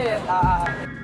哎啊！